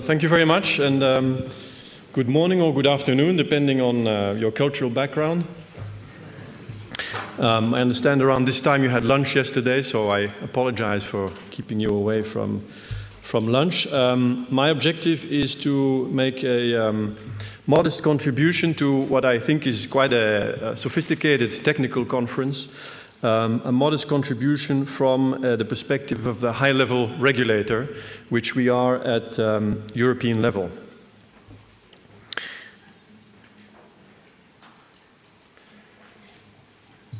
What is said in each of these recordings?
Thank you very much, and um, good morning or good afternoon, depending on uh, your cultural background. Um, I understand around this time you had lunch yesterday, so I apologize for keeping you away from, from lunch. Um, my objective is to make a um, modest contribution to what I think is quite a, a sophisticated technical conference um, a modest contribution from uh, the perspective of the high-level regulator, which we are at um, European level.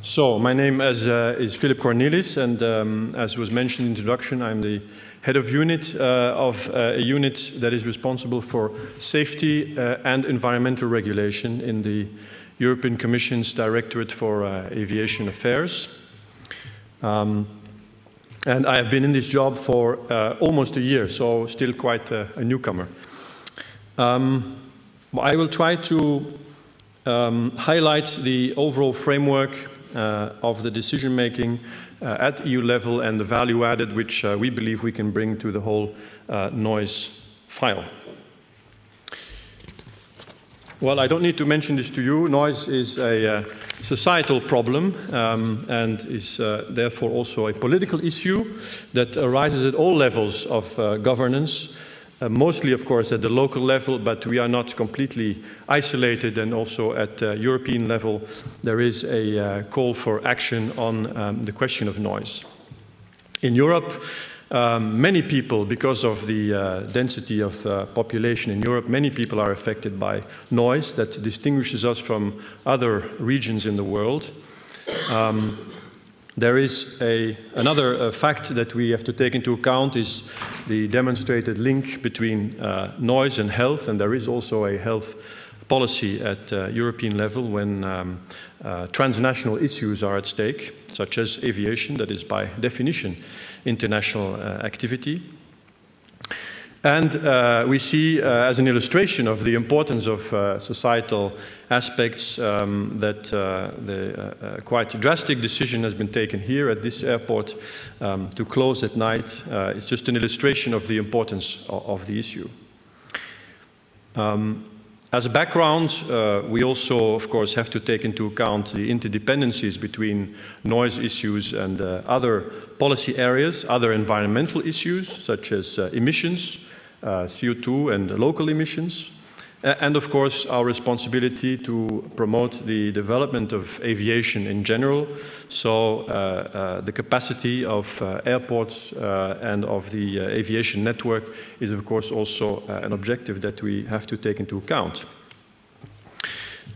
So, my name is, uh, is Philip Cornelis, and um, as was mentioned in the introduction, I'm the head of unit uh, of uh, a unit that is responsible for safety uh, and environmental regulation in the European Commission's Directorate for uh, Aviation Affairs. Um, and I have been in this job for uh, almost a year, so still quite a, a newcomer. Um, I will try to um, highlight the overall framework uh, of the decision making uh, at EU level and the value added which uh, we believe we can bring to the whole uh, noise file. Well, I don't need to mention this to you. Noise is a uh, societal problem um, and is uh, therefore also a political issue that arises at all levels of uh, governance, uh, mostly, of course, at the local level, but we are not completely isolated, and also at uh, European level, there is a uh, call for action on um, the question of noise. In Europe, um, many people, because of the uh, density of uh, population in Europe, many people are affected by noise that distinguishes us from other regions in the world. Um, there is a, another uh, fact that we have to take into account is the demonstrated link between uh, noise and health, and there is also a health policy at uh, European level when um, uh, transnational issues are at stake, such as aviation, that is by definition international uh, activity. And uh, we see, uh, as an illustration of the importance of uh, societal aspects, um, that uh, the quite drastic decision has been taken here at this airport um, to close at night. it's just an illustration of the importance of, of the issue. Um, as a background, uh, we also, of course, have to take into account the interdependencies between noise issues and uh, other policy areas, other environmental issues, such as uh, emissions, uh, CO2 and local emissions, and of course our responsibility to promote the development of aviation in general, so uh, uh, the capacity of uh, airports uh, and of the uh, aviation network is of course also uh, an objective that we have to take into account.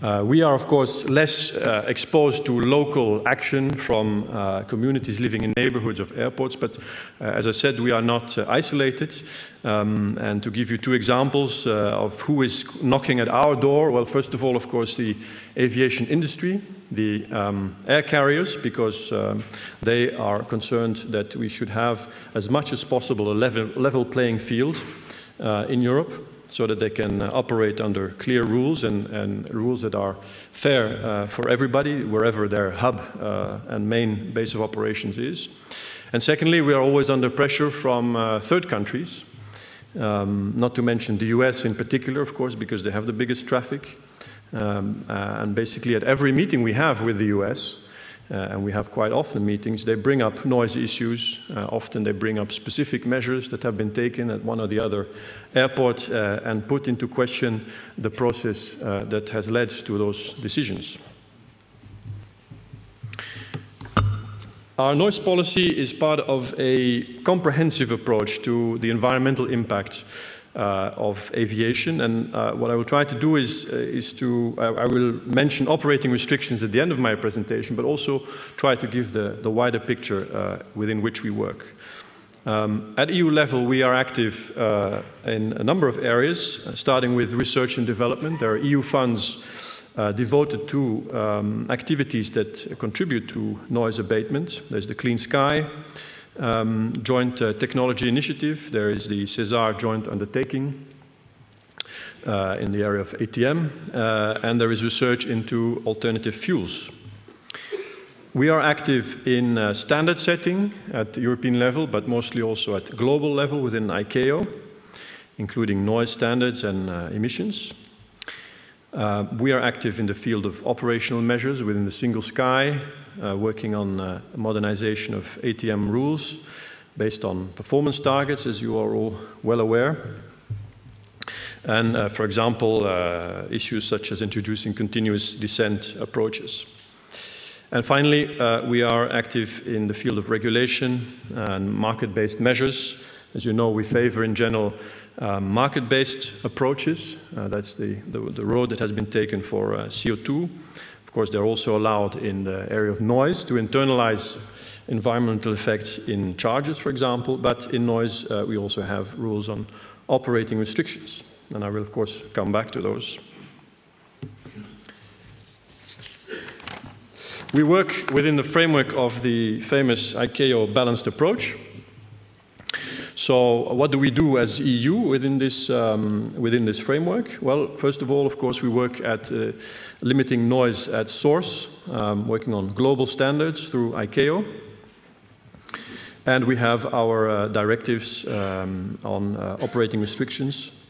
Uh, we are, of course, less uh, exposed to local action from uh, communities living in neighborhoods of airports, but uh, as I said, we are not uh, isolated. Um, and to give you two examples uh, of who is knocking at our door, well, first of all, of course, the aviation industry, the um, air carriers, because um, they are concerned that we should have as much as possible a level, level playing field in Europe so that they can uh, operate under clear rules and, and rules that are fair uh, for everybody, wherever their hub uh, and main base of operations is. And secondly, we are always under pressure from uh, third countries, um, not to mention the US in particular, of course, because they have the biggest traffic. Um, uh, and basically, at every meeting we have with the US, and we have quite often meetings, they bring up noise issues. Uh, often they bring up specific measures that have been taken at one or the other airport uh, and put into question the process uh, that has led to those decisions. Our noise policy is part of a comprehensive approach to the environmental impact uh, of aviation. And uh, what I will try to do is, uh, is to, I will mention operating restrictions at the end of my presentation, but also try to give the, the wider picture uh, within which we work. Um, at EU level, we are active uh, in a number of areas, uh, starting with research and development. There are EU funds devoted to um, activities that contribute to noise abatement. There's the Clean Sky, um, joint uh, technology initiative. There is the SESAR joint undertaking uh, in the area of ATM, uh, and there is research into alternative fuels. We are active in uh, standard setting at the European level, but mostly also at global level within ICAO. including noise standards and uh, emissions. Uh, we are active in the field of operational measures within the single sky, working on uh, modernization of ATM rules based on performance targets, as you are all well aware. And, uh, for example, uh, issues such as introducing continuous descent approaches. And finally, uh, we are active in the field of regulation and market-based measures. As you know, we favor in general um, market-based approaches. Uh, that's the, the, the, road that has been taken for uh, CO2. Of course, they're also allowed in the area of noise to internalize environmental effects in charges, for example, but in noise uh, we also have rules on operating restrictions. And I will, of course, come back to those. We work within the framework of the famous ICAO balanced approach. So what do we do as EU within this, um, within this framework? Well, first of all, of course, we work at uh, limiting noise at source, um, working on global standards through ICAO. And we have our uh, directives um, on uh, operating restrictions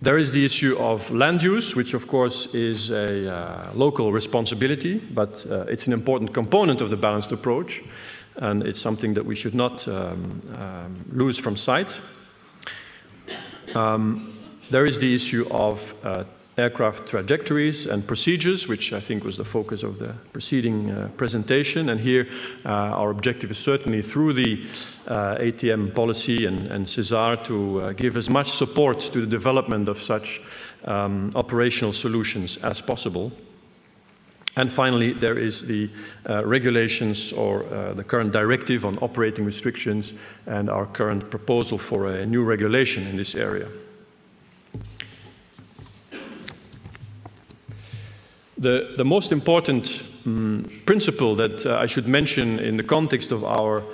there is the issue of land use, which of course is a uh, local responsibility, but uh, it's an important component of the balanced approach, and it's something that we should not um, um, lose from sight. Um, there is the issue of uh, aircraft trajectories and procedures, which I think was the focus of the preceding uh, presentation. And here, uh, our objective is certainly through the uh, ATM policy and, and SESAR to uh, give as much support to the development of such um, operational solutions as possible. And finally, there is the uh, regulations or uh, the current directive on operating restrictions and our current proposal for a new regulation in this area. The, the most important um, principle that uh, I should mention in the context of our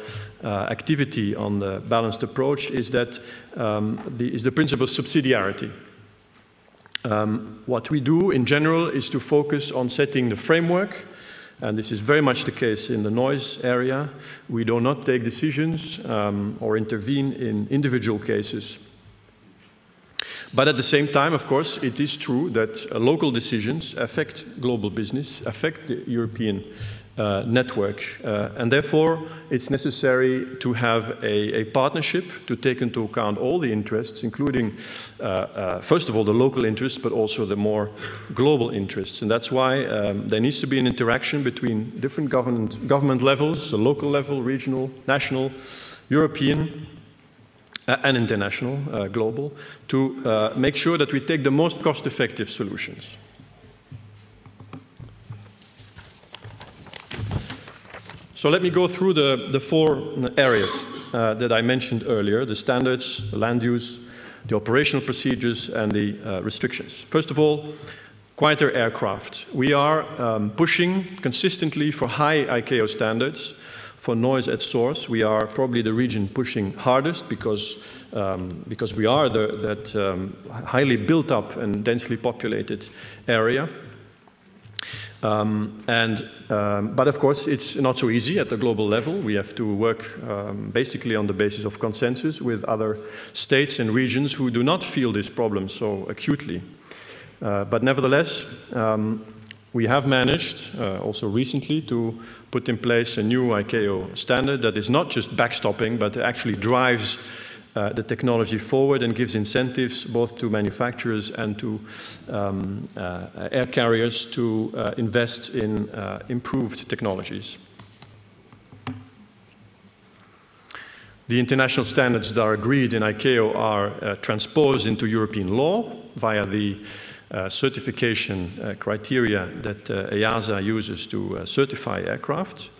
uh, activity on the balanced approach is that um, the, is the principle of subsidiarity. Um, what we do in general is to focus on setting the framework, and this is very much the case in the noise area. We do not take decisions um, or intervene in individual cases. But at the same time, of course, it is true that uh, local decisions affect global business, affect the European uh, network, uh, and therefore it's necessary to have a, a, partnership to take into account all the interests, including, uh, uh first of all, the local interests, but also the more global interests. And that's why um, there needs to be an interaction between different government, government levels, the local level, regional, national, European, uh, and international, uh, global, to make sure that we take the most cost-effective solutions. So let me go through the, the four areas uh, that I mentioned earlier, the standards, the land use, the operational procedures, and the uh, restrictions. First of all, quieter aircraft. We are um, pushing consistently for high ICAO standards for noise at source, we are probably the region pushing hardest because, um, because we are the, that um, highly built up and densely populated area. Um, and, um, but of course, it's not so easy at the global level. We have to work um, basically on the basis of consensus with other states and regions who do not feel this problem so acutely. Uh, but nevertheless, um, we have managed, uh, also recently, to put in place a new ICAO standard that is not just backstopping, but actually drives uh, the technology forward and gives incentives both to manufacturers and to um, uh, air carriers to uh, invest in uh, improved technologies. The international standards that are agreed in ICAO are uh, transposed into European law via the uh, certification criteria that EASA uses to certify aircraft.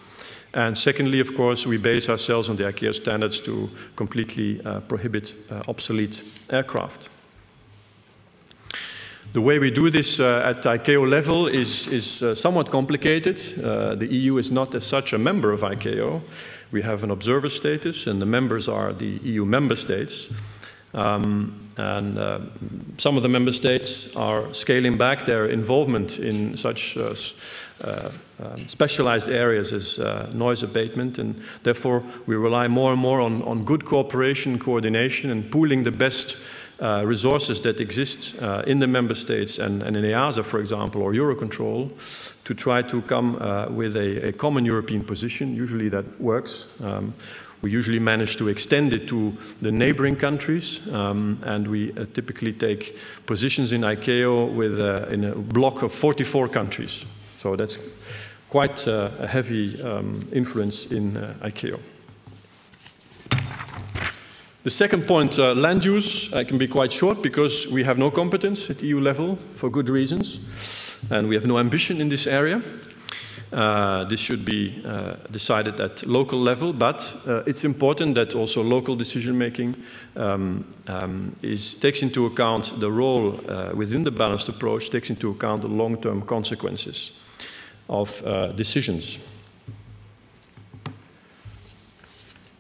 And secondly, of course, we base ourselves on the ICAO standards to completely uh, prohibit obsolete aircraft. The way we do this uh, at ICAO level is, is uh, somewhat complicated. Uh, the EU is not as such a member of ICAO. We have an observer status, and the members are the EU member states. Um, and uh, some of the member states are scaling back their involvement in such uh, uh, um, specialized areas as uh, noise abatement, and therefore we rely more and more on, on good cooperation, coordination, and pooling the best uh, resources that exist uh, in the member states and, and, in EASA, for example, or Eurocontrol, to try to come with a, a, common European position. Usually that works. Um, we usually manage to extend it to the neighboring countries, um, and we uh, typically take positions in ICAO with, uh, in a block of 44 countries. So that's quite uh, a heavy um, influence in uh, ICAO. The second point, uh, land use, I can be quite short because we have no competence at EU level for good reasons, and we have no ambition in this area. Uh, this should be uh, decided at local level, but uh, it's important that also local decision making um, um, is, takes into account the role uh, within the balanced approach, takes into account the long-term consequences of uh, decisions.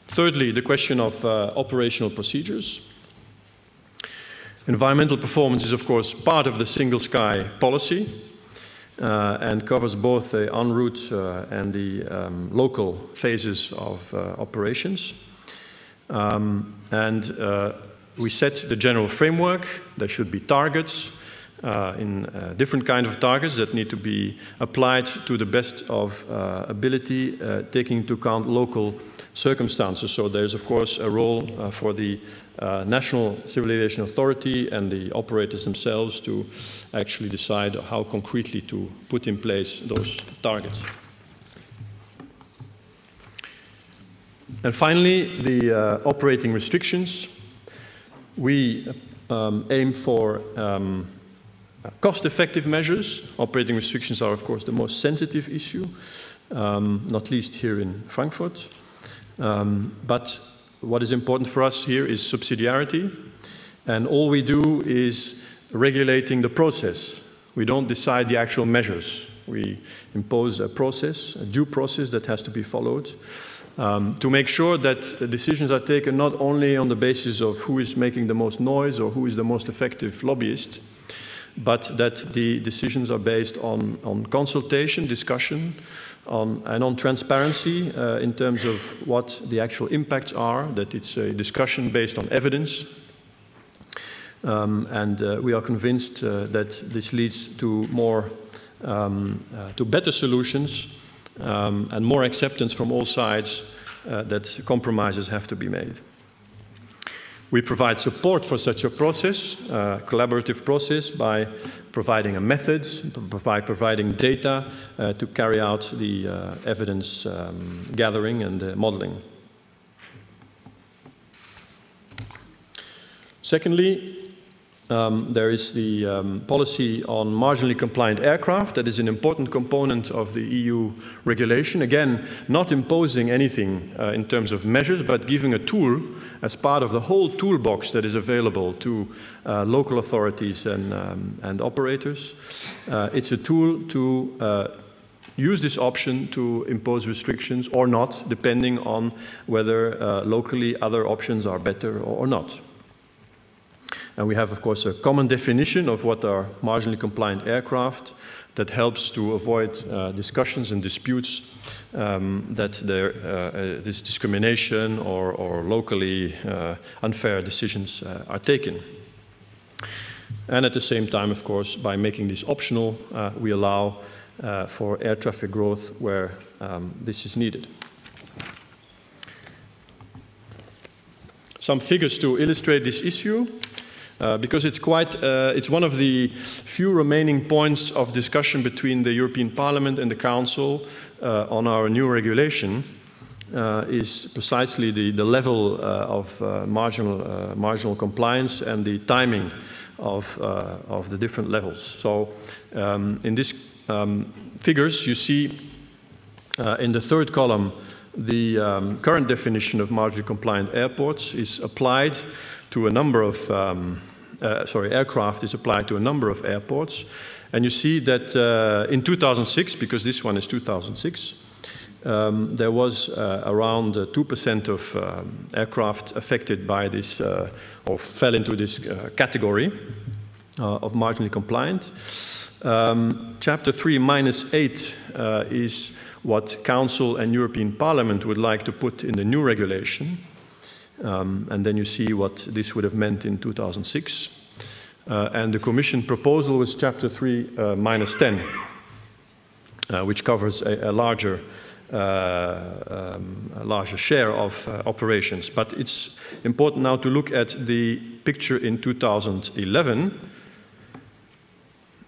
Thirdly, the question of uh, operational procedures. Environmental performance is, of course, part of the single sky policy and covers both the en route uh, and the um, local phases of uh, operations. Um, and uh, we set the general framework. There should be targets uh, in uh, different kind of targets that need to be applied to the best of uh, ability, uh, taking into account local circumstances. So there's of course a role uh, for the uh, National Civil Aviation Authority and the operators themselves to actually decide how concretely to put in place those targets. And finally, the operating restrictions. We um, aim for um, Cost-effective measures, operating restrictions are of course the most sensitive issue, um, not least here in Frankfurt. Um, but what is important for us here is subsidiarity, and all we do is regulating the process. We don't decide the actual measures. We impose a process, a due process that has to be followed. Um, to make sure that decisions are taken not only on the basis of who is making the most noise or who is the most effective lobbyist, but that the decisions are based on, on consultation, discussion, on, and on transparency uh, in terms of what the actual impacts are, that it's a discussion based on evidence. Um, and uh, we are convinced uh, that this leads to more, um, uh, to better solutions um, and more acceptance from all sides uh, that compromises have to be made. We provide support for such a process, uh, collaborative process, by providing a method, by providing data uh, to carry out the uh, evidence um, gathering and modeling. Secondly, um, there is the um, policy on marginally compliant aircraft. That is an important component of the EU regulation. Again, not imposing anything uh, in terms of measures, but giving a tool as part of the whole toolbox that is available to uh, local authorities and, um, and operators. Uh, it's a tool to uh, use this option to impose restrictions or not, depending on whether uh, locally other options are better or not. And we have, of course, a common definition of what are marginally compliant aircraft that helps to avoid uh, discussions and disputes um, that there uh, this discrimination or, or locally uh, unfair decisions uh, are taken. And at the same time, of course, by making this optional, uh, we allow uh, for air traffic growth where um, this is needed. Some figures to illustrate this issue. Uh, because it's quite, uh, it's one of the few remaining points of discussion between the European Parliament and the Council uh, on our new regulation. Uh, is precisely the, the level uh, of marginal, marginal compliance and the timing of, of the different levels. So um, in these um, figures, you see in the third column the um, current definition of marginally compliant airports is applied to a number of, um, uh, sorry, aircraft is applied to a number of airports. And you see that uh, in 2006, because this one is 2006, um, there was uh, around 2% of um, aircraft affected by this uh, or fell into this uh, category uh, of marginally compliant. Um, chapter 3 minus 8 uh, is what Council and European Parliament would like to put in the new regulation. Um, and then you see what this would have meant in 2006. Uh, and the Commission proposal was Chapter 3 uh, minus 10, uh, which covers a, a larger, uh, um, a larger share of uh, operations. But it's important now to look at the picture in 2011.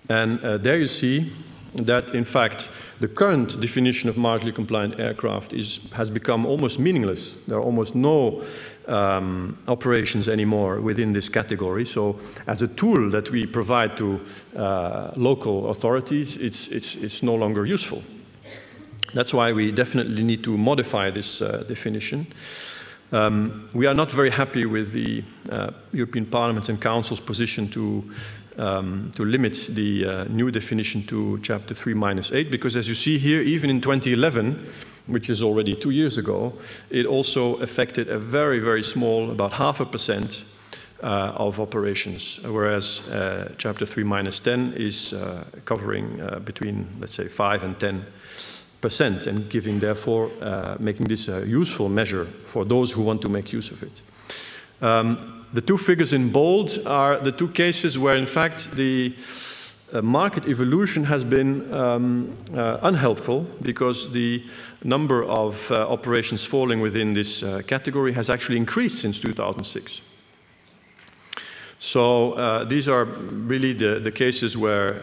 And uh, there you see that, in fact, the current definition of marginally compliant aircraft is, has become almost meaningless. There are almost no um, operations anymore within this category. So, as a tool that we provide to uh, local authorities, it's, it's, it's no longer useful. That's why we definitely need to modify this uh, definition. Um, we are not very happy with the uh, European Parliament and Council's position to um, to limit the uh, new definition to chapter 3 minus 8, because as you see here, even in 2011, which is already two years ago, it also affected a very, very small, about half a percent uh, of operations, whereas uh, chapter 3 minus 10 is uh, covering uh, between, let's say, 5 and 10 percent, and giving, therefore, uh, making this a useful measure for those who want to make use of it. Um, the two figures in bold are the two cases where, in fact, the uh, market evolution has been um, uh, unhelpful because the number of uh, operations falling within this uh, category has actually increased since 2006. So uh, these are really the, the cases where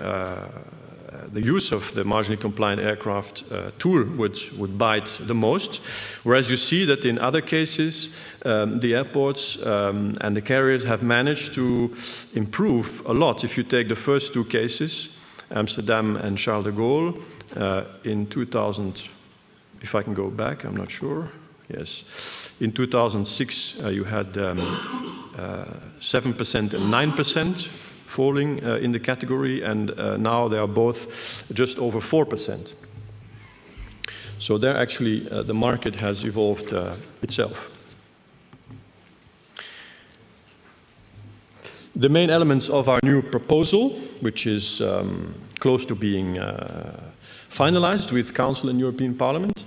the use of the marginally compliant aircraft uh, tool would, would bite the most. Whereas you see that in other cases, um, the airports um, and the carriers have managed to improve a lot. If you take the first two cases, Amsterdam and Charles de Gaulle, uh, in 2000, if I can go back, I'm not sure. Yes. In 2006, uh, you had 7% um, uh, and 9% falling uh, in the category, and uh, now they are both just over 4%. So there actually uh, the market has evolved itself. The main elements of our new proposal, which is um, close to being finalized with Council and European Parliament,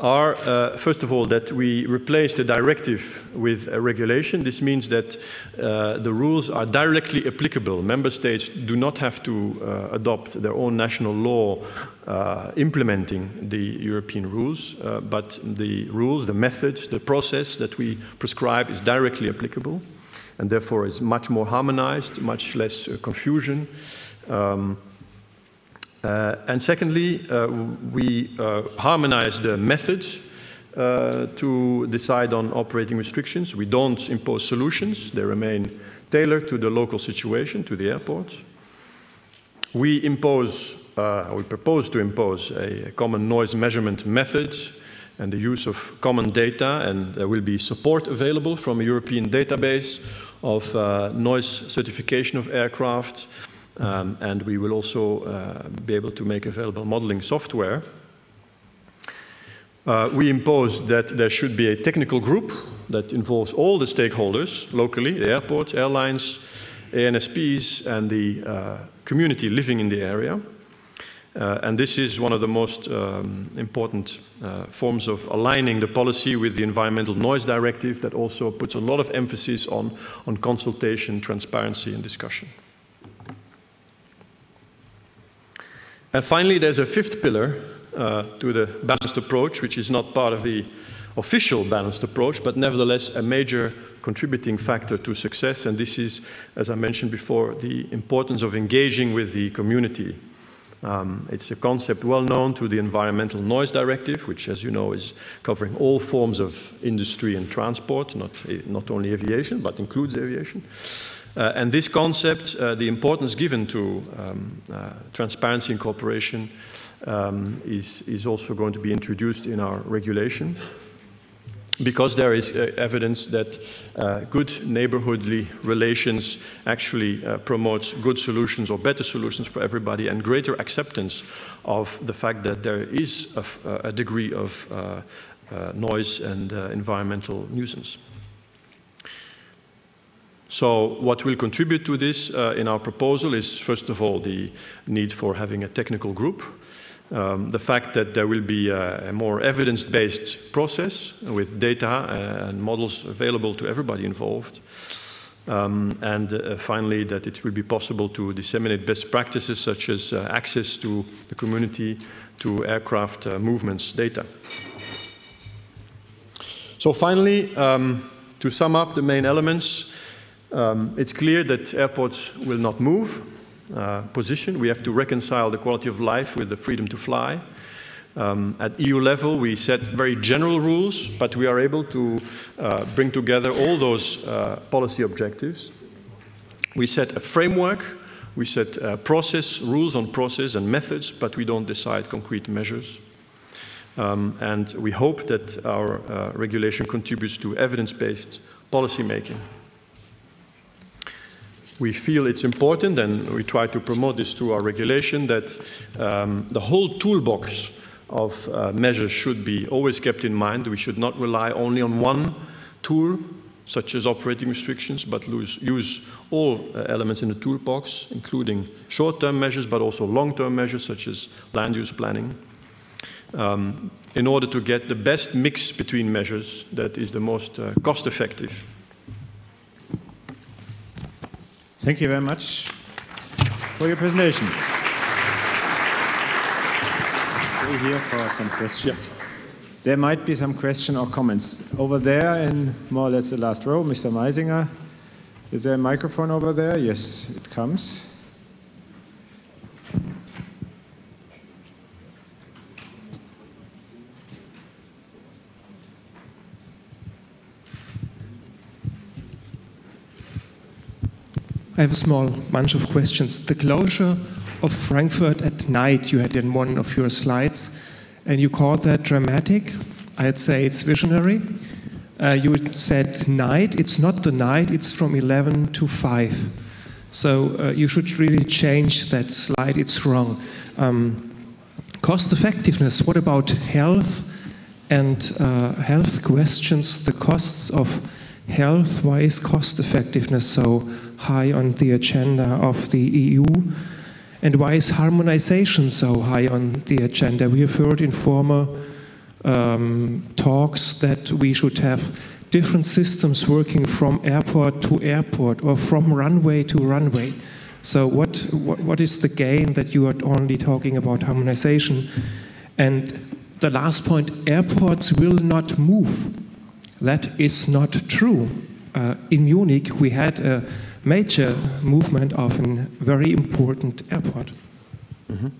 are, uh, first of all, that we replace the directive with a regulation. This means that uh, the rules are directly applicable. Member states do not have to uh, adopt their own national law uh, implementing the European rules, uh, but the rules, the method, the process that we prescribe is directly applicable and therefore is much more harmonized, much less uh, confusion. Um, uh, and secondly, uh, we uh, harmonize the methods uh, to decide on operating restrictions. We don't impose solutions. They remain tailored to the local situation, to the airports. We impose, uh, we propose to impose a, common noise measurement method and the use of common data, and there will be support available from a European database of uh, noise certification of aircraft, um, and we will also uh, be able to make available modeling software. Uh, we impose that there should be a technical group that involves all the stakeholders locally, the airports, airlines, ANSPs, and the uh, community living in the area. Uh, and this is one of the most um, important uh, forms of aligning the policy with the Environmental Noise Directive that also puts a lot of emphasis on, on consultation, transparency, and discussion. And finally, there's a fifth pillar uh, to the balanced approach, which is not part of the official balanced approach, but nevertheless a major contributing factor to success. And this is, as I mentioned before, the importance of engaging with the community. Um, it's a concept well known to the Environmental Noise Directive, which, as you know, is covering all forms of industry and transport, not, not only aviation, but includes aviation. Uh, and this concept, uh, the importance given to um, uh, transparency and cooperation, um, is, is also going to be introduced in our regulation. because there is uh, evidence that uh, good neighborhoodly relations actually uh, promotes good solutions or better solutions for everybody and greater acceptance of the fact that there is a, degree of noise and environmental nuisance. So what will contribute to this in our proposal is, first of all, the need for having a technical group um, the fact that there will be a, a more evidence-based process with data uh, and models available to everybody involved. Um, and uh, finally, that it will be possible to disseminate best practices such as uh, access to the community to aircraft uh, movements data. So finally, um, to sum up the main elements, um, it's clear that airports will not move uh, position. We have to reconcile the quality of life with the freedom to fly. Um, at EU level, we set very general rules, but we are able to uh, bring together all those uh, policy objectives. We set a framework, we set uh, process, rules on process and methods, but we don't decide concrete measures. Um, and we hope that our uh, regulation contributes to evidence-based policy making we feel it's important, and we try to promote this through our regulation, that um, the whole toolbox of uh, measures should be always kept in mind. We should not rely only on one tool, such as operating restrictions, but lose, use all uh, elements in the toolbox, including short-term measures, but also long-term measures, such as land use planning, um, in order to get the best mix between measures that is the most uh, cost-effective. Thank you very much for your presentation. We're here for some questions. There might be some question or comments. Over there in more or less the last row, Mr. Meisinger. Is there a microphone over there? Yes, it comes. I have a small bunch of questions. The closure of Frankfurt at night you had in one of your slides, and you called that dramatic. I'd say it's visionary. Uh, you said night. It's not the night, it's from 11 to 5. So uh, you should really change that slide. It's wrong. Um, cost effectiveness. What about health and uh, health questions? The costs of health. Why is cost effectiveness so high on the agenda of the EU? And why is harmonization so high on the agenda? We have heard in former um, talks that we should have different systems working from airport to airport or from runway to runway. So what, what, what is the gain that you are only talking about harmonization? And the last point, airports will not move. That is not true. Uh, in Munich, we had a major movement of a very important airport. Mm -hmm.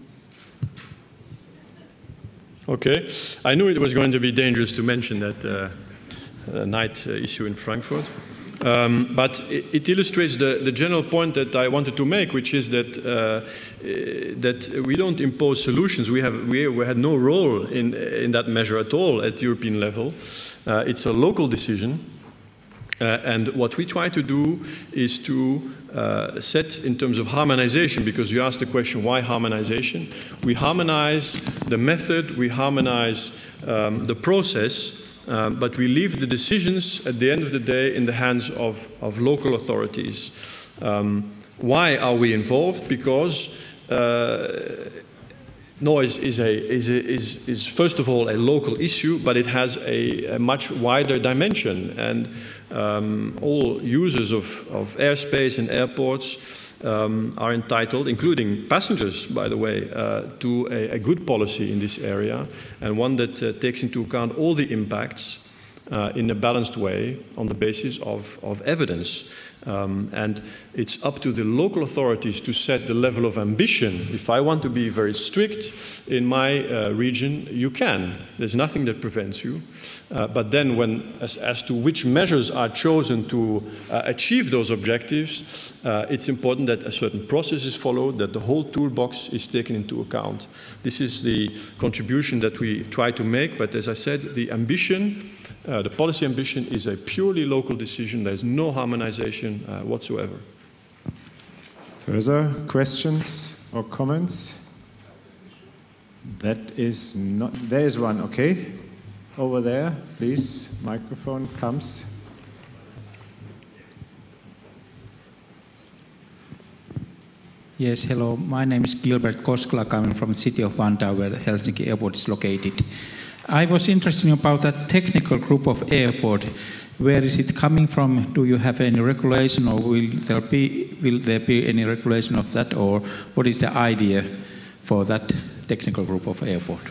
Okay, I knew it was going to be dangerous to mention that uh, night uh, issue in Frankfurt. Um, but it, it, illustrates the, the, general point that I wanted to make, which is that uh, that we don't impose solutions. We have we, we, had no role in in that measure at all at European level. Uh, it's a local decision, uh, and what we try to do is to uh, set in terms of harmonization, because you asked the question, why harmonization? We harmonize the method, we harmonize um, the process, uh, but we leave the decisions at the end of the day in the hands of, of local authorities. Um, why are we involved? Because uh, noise is, a, is, a, is, is, first of all a local issue, but it has a, a much wider dimension. And um, all users of, of airspace and airports um, are entitled, including passengers, by the way, uh, to a, a, good policy in this area and one that uh, takes into account all the impacts uh, in a balanced way on the basis of, of evidence. Um, and it's up to the local authorities to set the level of ambition. If I want to be very strict in my uh, region, you can. There's nothing that prevents you. Uh, but then, when, as, as, to which measures are chosen to uh, achieve those objectives, uh, it's important that a certain process is followed, that the whole toolbox is taken into account. This is the contribution that we try to make. But as I said, the ambition Uh, the policy ambition is a purely local decision. There's no harmonization uh, whatsoever. Further questions or comments? That is not, there is one, okay. Over there, please, microphone comes. Yes, hello. My name is Gilbert Koskela, coming from the city of Vantaa, where the Helsinki Airport is located. I was interested about that technical group of airport. Where is it coming from? Do you have any regulation, or will there be will there be any regulation of that, or what is the idea for that technical group of airport?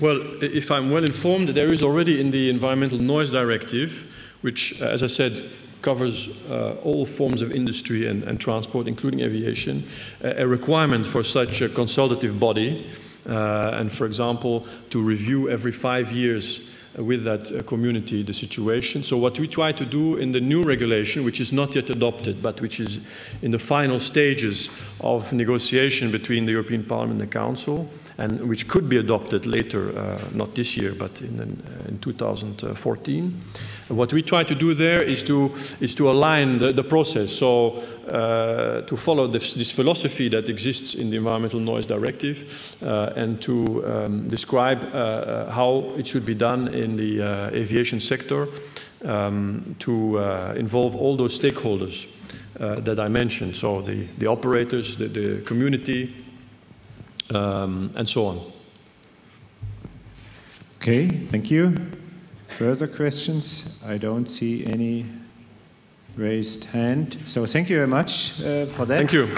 Well, if I'm well informed, there is already in the Environmental Noise Directive, which, as I said, covers uh, all forms of industry and, and transport, including aviation, a, a, requirement for such a consultative body. Uh, and, for example, to review every five years with that uh, community the situation. So what we try to do in the new regulation, which is not yet adopted, but which is in the final stages of negotiation between the European Parliament and the Council, and which could be adopted later, uh, not this year, but in, in 2014. what we try to do there is to, is to align the, the process, so uh, to follow this, this, philosophy that exists in the Environmental Noise Directive uh, and to um, describe uh, uh, how it should be done in the uh, aviation sector um, to involve all those stakeholders that I mentioned, so the, the operators, the, the community, um, and so on. Okay, thank you. Further questions? I don't see any raised hand. So thank you very much uh, for that. Thank you.